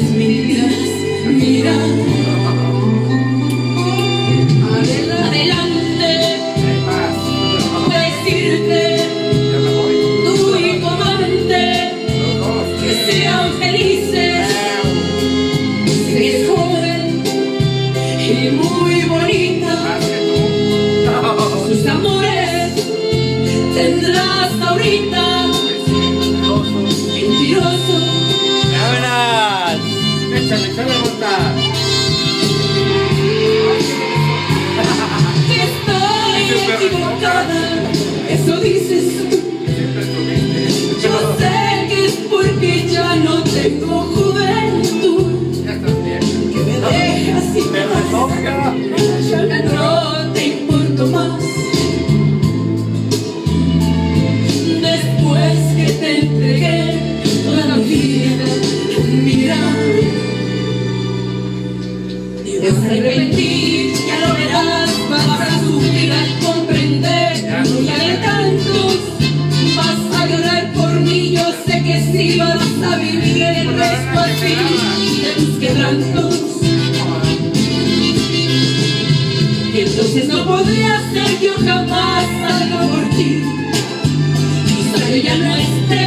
vez miras, mira. Adelante, decirte, tú y tu amante, que sean felices, que es joven y muy bonito. entregué toda mi vida, mira. Te vas a arrepentir, ya lo verás, vas a sufrir al comprender, no lloraré tantos, vas a llorar por mí, yo sé que sí vas a vivir el resto así de tus quebrantos. Y entonces no podría ser yo jamás algo por ti, quizá yo ya no esté.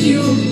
you.